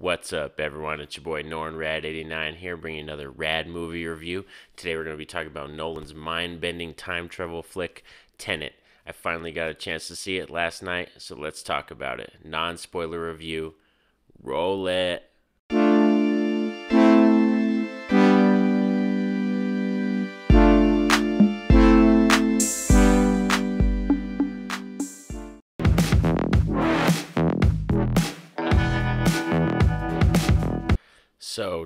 What's up, everyone? It's your boy Norin Radd89 here, bringing another Radd movie review. Today, we're going to be talking about Nolan's mind bending time travel flick, Tenet. I finally got a chance to see it last night, so let's talk about it. Non spoiler review. Roll it.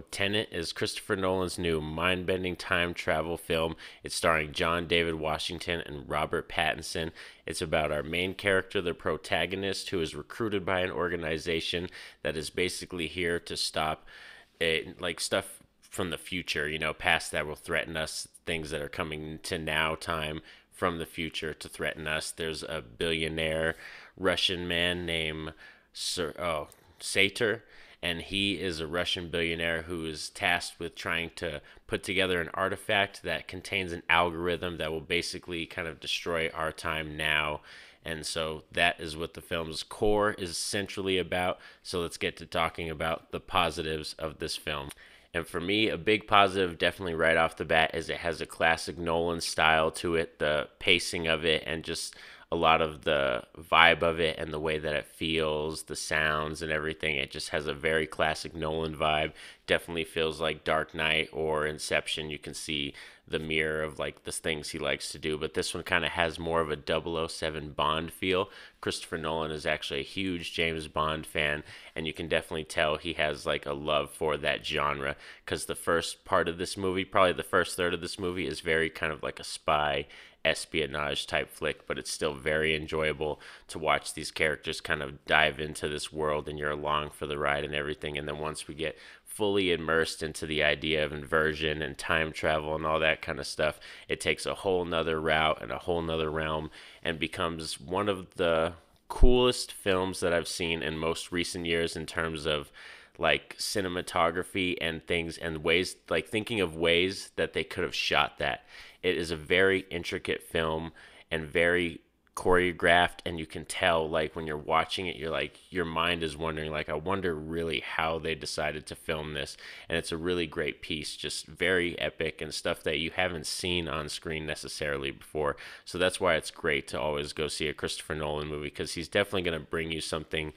Tenet is Christopher Nolan's new mind bending time travel film. It's starring John David Washington and Robert Pattinson. It's about our main character, the protagonist, who is recruited by an organization that is basically here to stop it, like stuff from the future, you know, past that will threaten us, things that are coming to now time from the future to threaten us. There's a billionaire Russian man named Sir, oh, Sator and he is a Russian billionaire who is tasked with trying to put together an artifact that contains an algorithm that will basically kind of destroy our time now. And so that is what the film's core is centrally about. So let's get to talking about the positives of this film. And for me, a big positive, definitely right off the bat, is it has a classic Nolan style to it, the pacing of it, and just a lot of the vibe of it and the way that it feels, the sounds and everything. It just has a very classic Nolan vibe. Definitely feels like Dark Knight or Inception. You can see the mirror of like the things he likes to do, but this one kind of has more of a 007 Bond feel. Christopher Nolan is actually a huge James Bond fan, and you can definitely tell he has like a love for that genre because the first part of this movie, probably the first third of this movie, is very kind of like a spy espionage type flick, but it's still very enjoyable to watch these characters kind of dive into this world and you're along for the ride and everything. And then once we get fully immersed into the idea of inversion and time travel and all that kind of stuff, it takes a whole nother route and a whole nother realm and becomes one of the coolest films that I've seen in most recent years in terms of like cinematography and things and ways like thinking of ways that they could have shot that. It is a very intricate film and very choreographed and you can tell like when you're watching it you're like your mind is wondering like I wonder really how they decided to film this. And it's a really great piece just very epic and stuff that you haven't seen on screen necessarily before. So that's why it's great to always go see a Christopher Nolan movie because he's definitely going to bring you something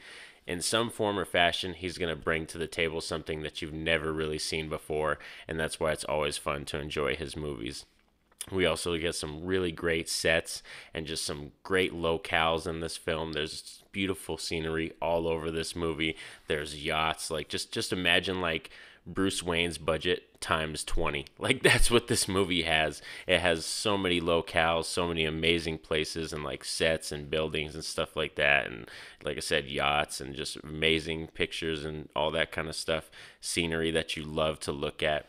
in some form or fashion, he's going to bring to the table something that you've never really seen before, and that's why it's always fun to enjoy his movies. We also get some really great sets and just some great locales in this film. There's beautiful scenery all over this movie. There's yachts, like just just imagine like Bruce Wayne's budget times 20. Like that's what this movie has. It has so many locales, so many amazing places and like sets and buildings and stuff like that and like I said yachts and just amazing pictures and all that kind of stuff, scenery that you love to look at.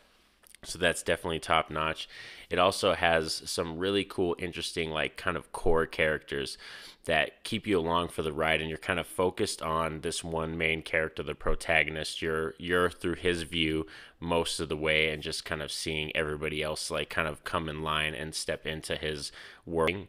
So that's definitely top notch. It also has some really cool, interesting, like kind of core characters that keep you along for the ride, and you're kind of focused on this one main character, the protagonist. You're you're through his view most of the way, and just kind of seeing everybody else like kind of come in line and step into his world.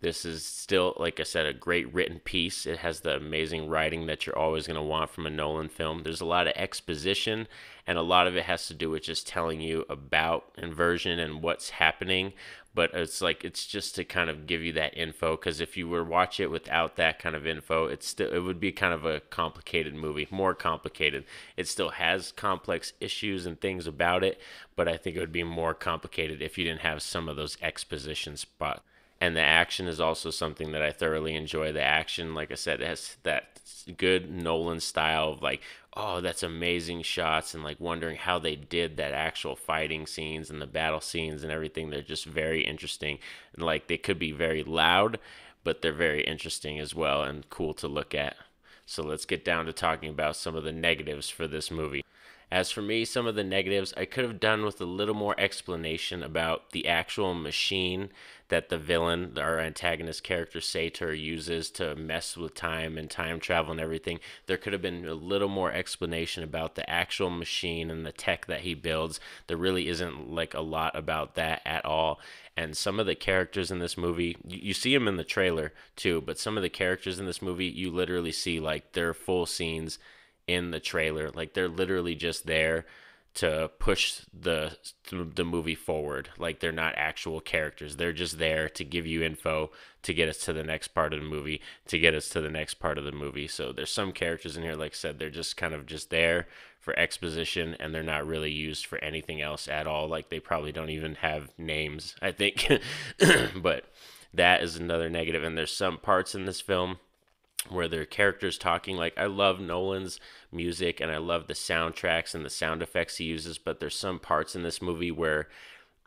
This is still, like I said, a great written piece. It has the amazing writing that you're always going to want from a Nolan film. There's a lot of exposition, and a lot of it has to do with just telling you about inversion and what's happening. But it's like it's just to kind of give you that info. Because if you were watch it without that kind of info, it's still it would be kind of a complicated movie, more complicated. It still has complex issues and things about it, but I think it would be more complicated if you didn't have some of those exposition spots and the action is also something that I thoroughly enjoy. The action, like I said, has that good Nolan style of like, oh, that's amazing shots, and like wondering how they did that actual fighting scenes and the battle scenes and everything. They're just very interesting, and like they could be very loud, but they're very interesting as well and cool to look at. So let's get down to talking about some of the negatives for this movie. As for me, some of the negatives I could have done with a little more explanation about the actual machine that the villain, our antagonist character Sator, uses to mess with time and time travel and everything. There could have been a little more explanation about the actual machine and the tech that he builds. There really isn't like a lot about that at all. And some of the characters in this movie, you, see them in the trailer too, but some of the characters in this movie, you literally see like their full scenes in the trailer. Like they're literally just there to push the the movie forward. Like they're not actual characters. They're just there to give you info to get us to the next part of the movie, to get us to the next part of the movie. So there's some characters in here like I said, they're just kind of just there for exposition and they're not really used for anything else at all. Like they probably don't even have names, I think. but that is another negative and there's some parts in this film where their characters talking like I love Nolan's music and I love the soundtracks and the sound effects he uses, but there's some parts in this movie where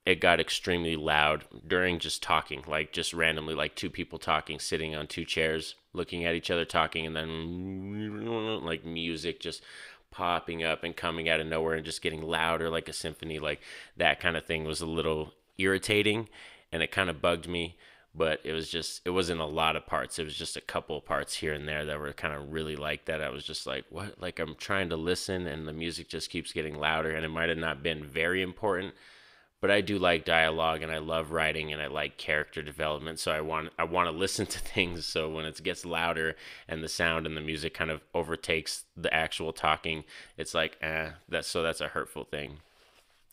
it got extremely loud during just talking, like just randomly, like two people talking, sitting on two chairs, looking at each other, talking, and then like music just popping up and coming out of nowhere and just getting louder like a symphony. Like that kind of thing was a little irritating and it kind of bugged me but it was just it wasn't a lot of parts. It was just a couple parts here and there that were kind of really like that. I was just like what? Like i'm trying to listen and the music just keeps getting louder and it might have not been very important but i do like dialogue and i love writing and i like character development so i want i want to listen to things. So when it gets louder and the sound and the music kind of overtakes the actual talking it's like eh that's so that's a hurtful thing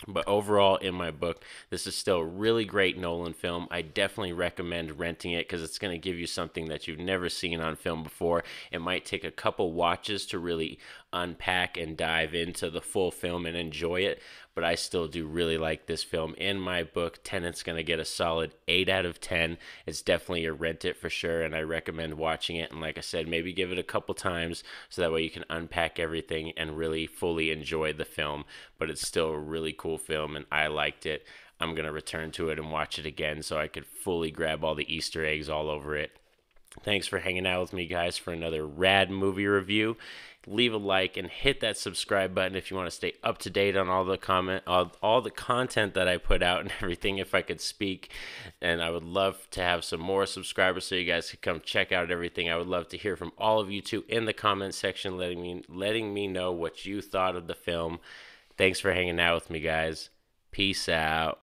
but overall, in my book, this is still a really great Nolan film. I definitely recommend renting it because it's going to give you something that you've never seen on film before. It might take a couple watches to really unpack and dive into the full film and enjoy it, but I still do really like this film. In my book, Tenet's going to get a solid 8 out of 10. It's definitely a rent it for sure, and I recommend watching it. And like I said, maybe give it a couple times so that way you can unpack everything and really fully enjoy the film. But it's still a really cool film, and I liked it. I'm going to return to it and watch it again so I could fully grab all the Easter eggs all over it. Thanks for hanging out with me, guys, for another Radd movie review. Leave a like and hit that subscribe button if you want to stay up to date on all the comment all, all the content that I put out and everything if I could speak. And I would love to have some more subscribers so you guys could come check out everything. I would love to hear from all of you too in the comment section letting me letting me know what you thought of the film. Thanks for hanging out with me guys. Peace out